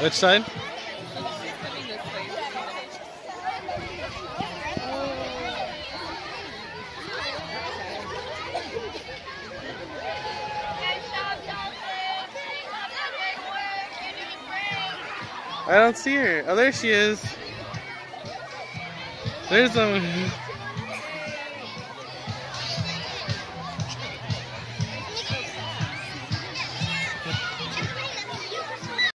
Which side? I don't see her. Oh, there she is. There's someone.